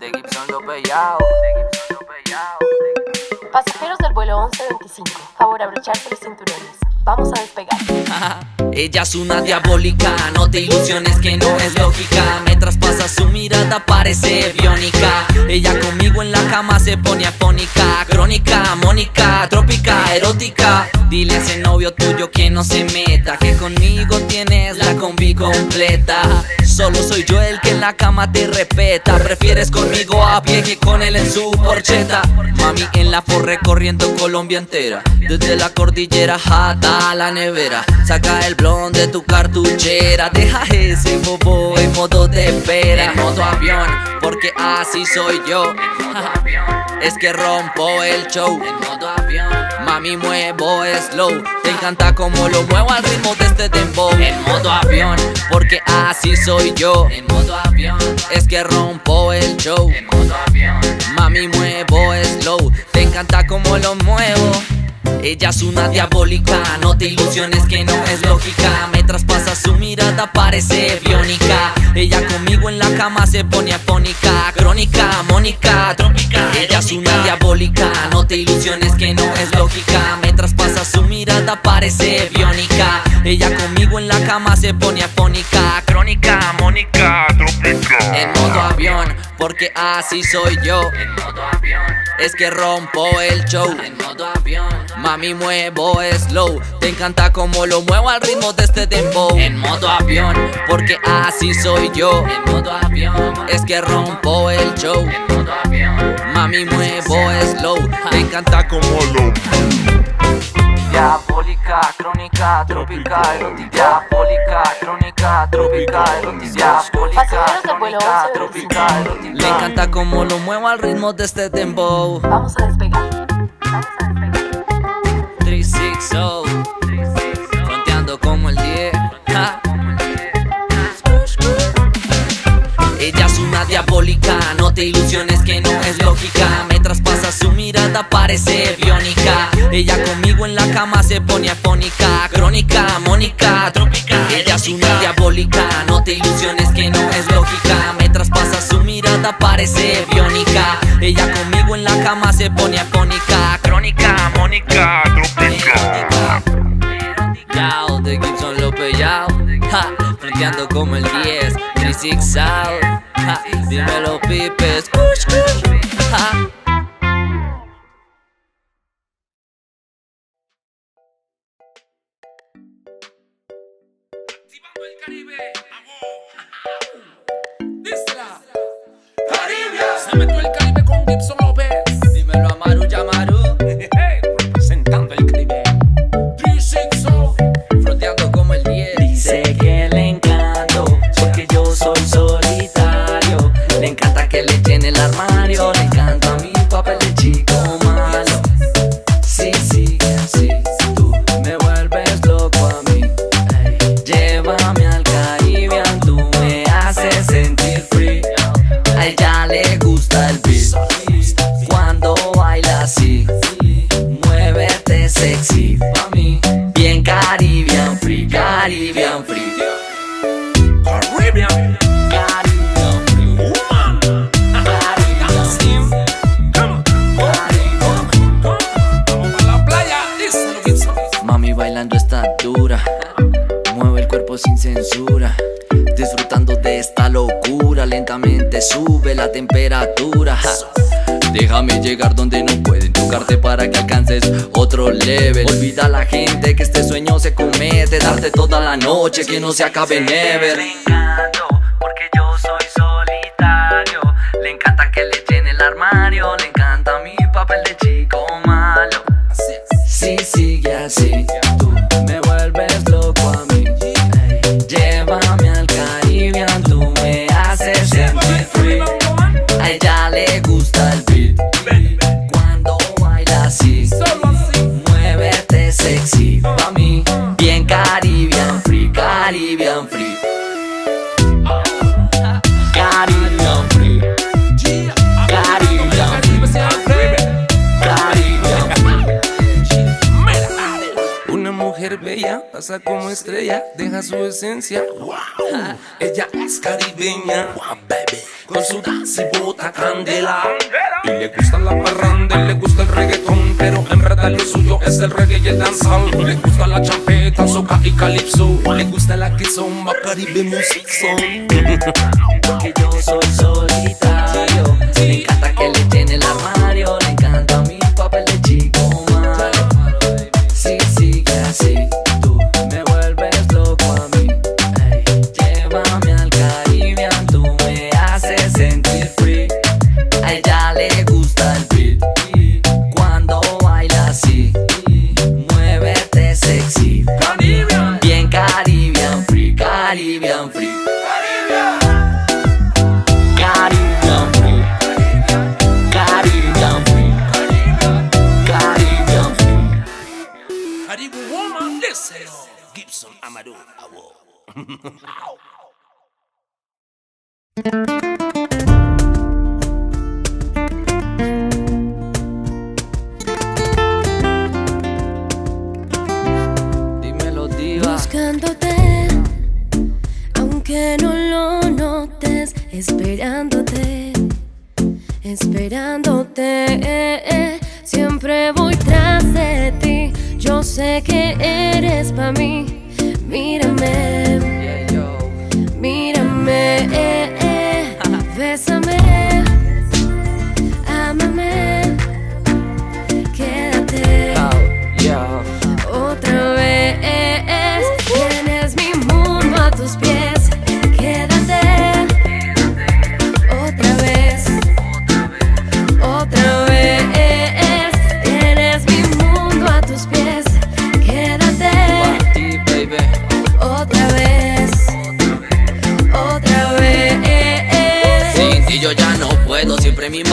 de Gibson López Yao. Pasajeros del vuelo 1125, favor abrocharse los cinturones. Vamos a despegar. Ella es una diabólica, no te ilusiones que no es lógica. Me traspasa su mirada, parece biónica. Ella conmigo en la cama se pone afónica. Crónica, mónica, trópica, erótica. Dile a ese novio tuyo que no se meta, que conmigo tienes la combi completa. Solo soy yo el que en la cama te respeta. Prefieres conmigo a pie que con él en su porcheta. Mami en la por recorriendo Colombia entera. Desde la cordillera hasta la nevera. Saca el de tu cartuchera. Deja ese bobo en modo de espera. En modo avión, porque así soy yo. Es que rompo el show. En modo avión. Mami muevo slow. Te encanta como lo muevo al ritmo de este dembow. En modo avión, porque así soy yo. En modo avión. Es que rompo el show. En modo avión. Mami muevo slow. Te encanta como lo muevo. Ella es una diabólica, no te ilusiones que no es lógica. Me traspasa su mirada, parece biónica. Ella conmigo en la cama se pone afónica. Crónica, mónica, trópica. Ella es una diabólica, no te ilusiones que no es lógica. Me traspasa su mirada, parece biónica. Ella conmigo en la cama se pone afónica. Crónica, mónica, trópica. En modo avión, porque así soy yo. En modo avión. Es que rompo el show. En modo avión. Mami muevo slow. Te encanta como lo muevo al ritmo de este dembow. En modo avión, porque así soy yo. En modo avión. Es que rompo el show. En modo avión. Mami muevo slow. Te encanta como lo erótica. Diabólica, crónica, del vuelo crónica, 1125. trópica, erótica. Le encanta como lo muevo al ritmo de este dembow. Vamos a despegar. Vamos a despegar. 360 Fronteando como el 10 ja. Ella es una diabólica, no te ilusiones que no es lógica Me traspasa su mirada, parece biónica Ella conmigo en la cama se pone afónica Crónica, mónica, trópica Ella es una diabólica, no te ilusiones que no es lógica Me traspasa su mirada, parece biónica Ella conmigo en la cama se pone afónica Crónica, mónica, trópica Yao, de Gibson López Yao Ja, fronteando como el 10 36 out Ja, dímelo pipes Kush, kush. Ja. Sube la temperatura. ja. Déjame llegar donde no pueden tocarte para que alcances otro level. Olvida a la gente que este sueño se comete, darte toda la noche que no se acabe never. porque yo soy solitario, le encanta que le llene el armario, le encanta mi papel de chico malo. Si sigue así, pasa como estrella, deja su esencia. Ella es caribeña, con su danza y bota candela. Y le gusta la parranda, y le gusta el reggaetón, pero en verdad lo suyo es el reggae y el dancehall. Le gusta la champeta, soca y calypso. Le gusta la kizomba, caribe music song. Que yo soy solitario. Dímelo, diva. Buscándote, aunque no lo notes, esperándote, esperándote. Siempre voy tras de ti. Yo sé que eres para mí. Mírame,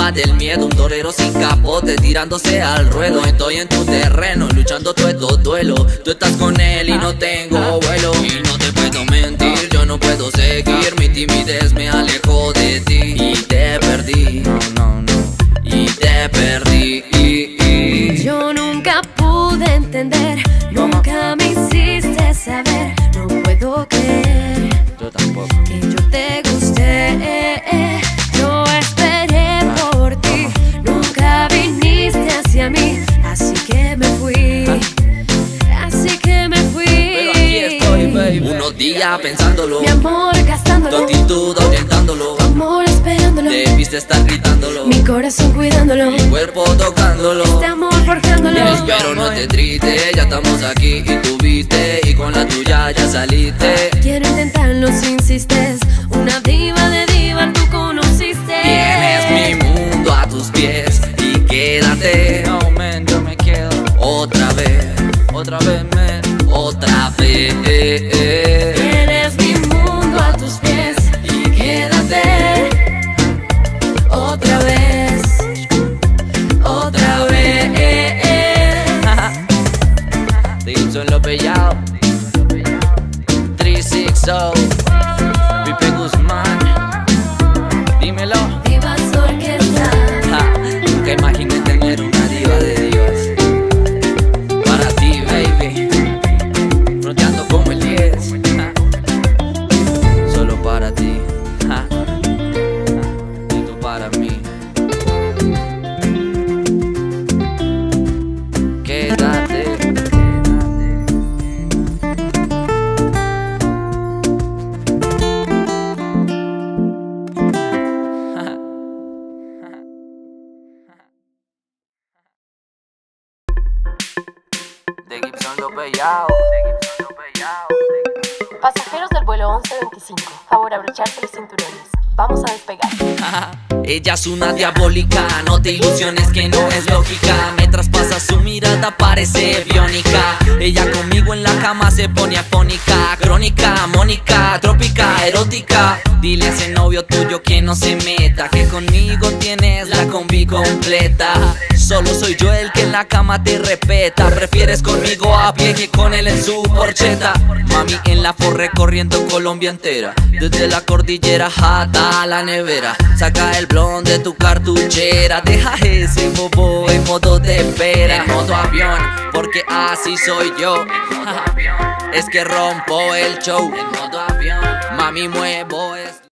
siempre me invade el miedo Un torero sin capote, tirándose al ruedo. Estoy en tu terreno, luchando tu estos duelo. Tú estás con él y no tengo vuelo Pensándolo. Mi amor Tu gastándolo, actitud ahuyentándolo tu amor esperándolo, Debiste estar gritándolo. Mi corazón cuidándolo, Mi cuerpo tocándolo. Este amor forjándolo. Espero no te triste, ya estamos aquí y tú viste Y con la tuya ya saliste. Quiero intentarlo si insistes, una diva de diva tú conociste. Tienes mi mundo a tus pies y quédate. No, man, yo me quedo. otra vez, Otra vez, man. otra vez 360. De Gibson lo pellado Pasajeros del vuelo 1125, favor abrocharse los cinturones. Vamos a despegar. Ella es una diabólica, no te ilusiones que no es lógica. Me traspasa su mirada, parece biónica. Ella conmigo en la cama se pone afónica. Crónica, mónica, trópica, erótica. Dile a ese novio tuyo que no se meta. Que conmigo tienes la combi completa. Solo soy yo el que en la cama te respeta. Prefieres conmigo a pie que con él en su porcheta. Mami en la forre corriendo Colombia entera. Desde la cordillera hasta la nevera. Saca el blon de tu cartuchera. Deja ese bobo en modo de espera. En modo avión, porque así soy yo. Es que rompo el show. En modo avión, mami muevo es.